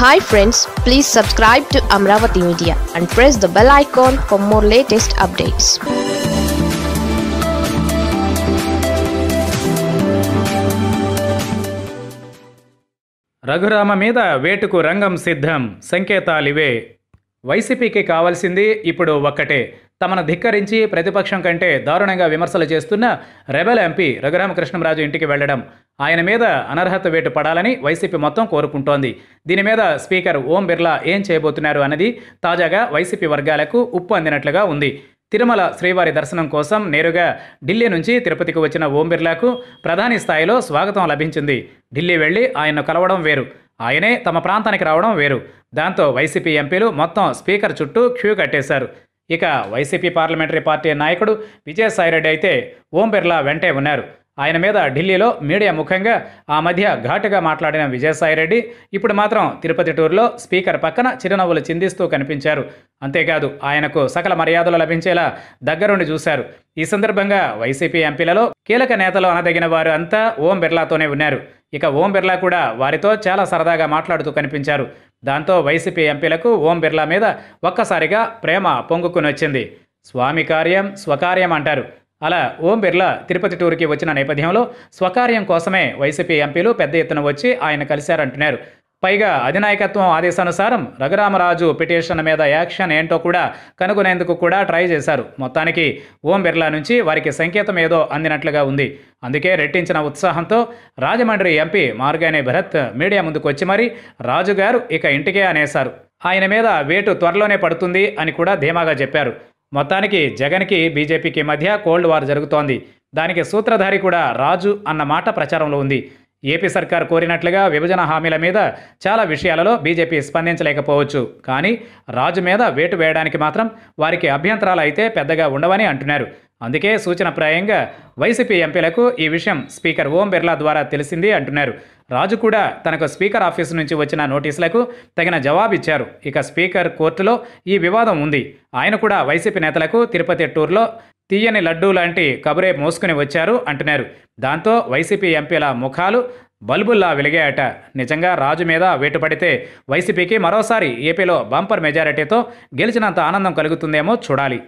Hi friends please subscribe to Amaravati media and press the bell icon for more latest updates Raghurama మీద వేటుకు రంగం సిద్ధం సంకేతాలివే వైసీపీకి కావాల్సింది ఇప్పుడు ఒక్కటే తమను ధిక్కరించి ప్రతిపక్షం కంటే దారుణంగా విమర్శలు చేస్తున్న రెబెల్ ఎంపీ రఘురామకృష్ణంరాజు ఇంటికి వెళ్ళడం ఆయన మీద అనర్హత వేటు పడాలని వైసీపీ మొత్తం కోరుకుంటోంది. దీని మీద స్పీకర్ ఓం బిర్లా ఏం చేయబోతున్నారు అన్నది తాజాగా వైసీపీ వర్గాలకు ఉప్పు అందినట్లుగా ఉంది. తిరుమల శ్రీవారి దర్శనం కోసం నేరుగా ఢిల్లీ నుంచి తిరుపతికి వచ్చిన ఓం బిర్లాకు ప్రధాని స్థాయిలో స్వాగతం లభించింది. ఢిల్లీ వెళ్ళి ఆయన్ను కలవడం వేరు. ఆయనే తమ ప్రాంతానికి రావడం వేరు. దాంతో వైసీపీ ఎంపీలు మొత్తం స్పీకర్ చుట్టూ క్యూ కట్టేశారు. ఇక వైసీపీ పార్లమెంటరీ పార్టీ నాయకుడు విజయసాయిరెడ్డి అయితే ఓం బిర్లా వెంటే ఉన్నారు. ఆయన మీద ఢిల్లీలో మీడియా ముఖంగా ఆ మధ్య ఘాటుగా మాట్లాడిన విజయసాయిరెడ్డి ఇప్పుడు మాత్రం తిరుపతి టూర్లో స్పీకర్ పక్కన చిరునవ్వులు చిందిస్తూ కనిపించారు. అంతేకాదు ఆయనకు సకల మర్యాదలు లభించేలా దగ్గరుండి చూశారు. ఈ సందర్భంగా వైసీపీ ఎంపీలలో కీలక నేతలు అనదగిన వారు అంతా ఓం బిర్లాతోనే ఉన్నారు. ఇక ఓం బిర్లా కూడా వారితో చాలా సరదాగా మాట్లాడుతూ కనిపించారు. దాంతో వైసీపీ ఎంపీలకు ఓం బిర్లా మీద ఒక్కసారిగా ప్రేమ పొంగుకుని వచ్చింది. స్వామి కార్యం స్వకార్యం అంటారు. అలా ఓం బిర్లా తిరుపతి టూర్కి వచ్చిన నేపథ్యంలో స్వకార్యం కోసమే వైసీపీ ఎంపీలు పెద్ద ఎత్తున వచ్చి ఆయన కలిశారంటున్నారు. పైగా అధినాయకత్వం ఆదేశానుసారం రఘురామరాజు పిటిషన్ మీద యాక్షన్ ఏంటో కూడా కనుగొనేందుకు కూడా ట్రై చేశారు. మొత్తానికి ఓం బిర్లా నుంచి వారికి సంకేతం ఏదో అందినట్లుగా ఉంది. అందుకే రెట్టించిన ఉత్సాహంతో రాజమండ్రి ఎంపీ మార్గానే భరత్ మీడియా ముందుకు వచ్చి మరీ రాజుగారు ఇక ఇంటికే అనేశారు. ఆయన మీద వేటు త్వరలోనే పడుతుంది అని కూడా ధీమాగా చెప్పారు. మొత్తానికి జగన్కి బీజేపీకి మధ్య కోల్డ్ వార్ జరుగుతోంది. దానికి సూత్రధారి కూడా రాజు అన్న మాట ప్రచారంలో ఉంది. ఏపీ సర్కార్ కోరినట్లుగా విభజన హామీల మీద చాలా విషయాలలో బీజేపీ స్పందించలేకపోవచ్చు. కానీ రాజు మీద వేటు వేయడానికి మాత్రం వారికి అభ్యంతరాలు అయితే పెద్దగా ఉండవని అంటున్నారు. అందుకే సూచనప్రాయంగా వైసీపీ ఎంపీలకు ఈ విషయం స్పీకర్ ఓం బిర్లా ద్వారా తెలిసింది అంటున్నారు. రాజు కూడా తనకు స్పీకర్ ఆఫీసు నుంచి వచ్చిన నోటీసులకు తగిన జవాబిచ్చారు ఇక స్పీకర్ కోర్టులో ఈ వివాదం ఉంది. ఆయన కూడా వైసీపీ నేతలకు తిరుపతి టూర్లో తీయని లడ్డూ లాంటి కబురే మోసుకుని వచ్చారు అంటున్నారు. దాంతో వైసీపీ ఎంపీల ముఖాలు బల్బుల్లా వెలిగాయట. నిజంగా రాజు మీద వేటుపడితే వైసీపీకి మరోసారి ఏపీలో బంపర్ మెజారిటీతో గెలిచినంత ఆనందం కలుగుతుందేమో చూడాలి.